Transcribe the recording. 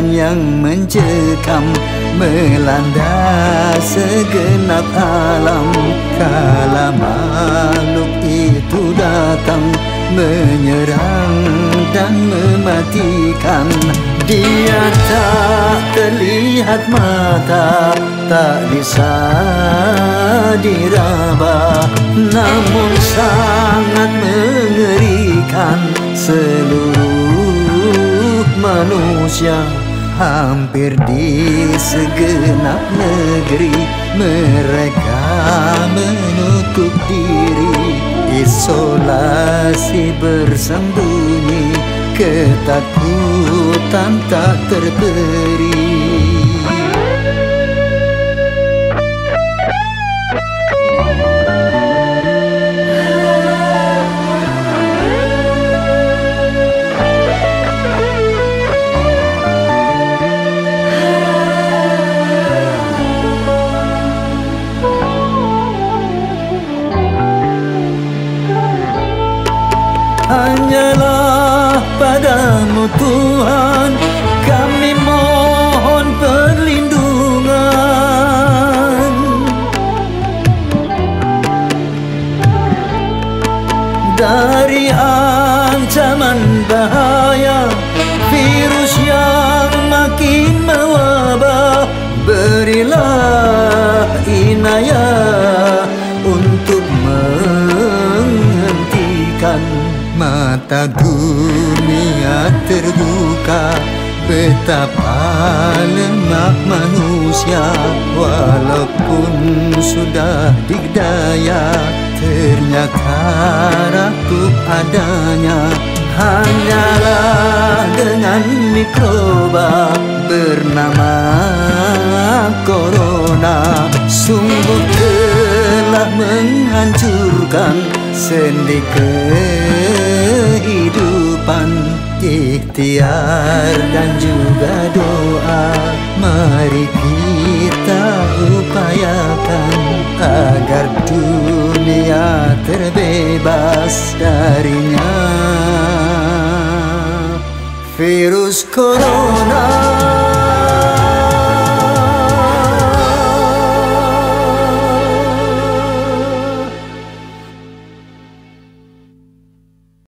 kematian yang mencekam melanda segenap alam. Kala makhluk itu datang menyerang dan mematikan. Dia tak terlihat mata tak bisa diraba. Namun sangat mengerikan seluruh manusia hampir di segenap negeri mereka menutup diri isolasi bersembunyi ketakutan tak terberi hanyalah padamu Tuhan. Kami mohon perlindungan. Dari ancaman bahaya virus yang makin mewabah berilah inayah mata dunia terbuka betapa lemah manusia walaupun sudah digdaya ternyata ratu adanya. Hanyalah dengan mikroba bernama corona. Sungguh telah menghancurkan sendi kehidupan. Ikhtiar dan juga doa. Mari kita upayakan agar dunia terbebas darinya. Virus corona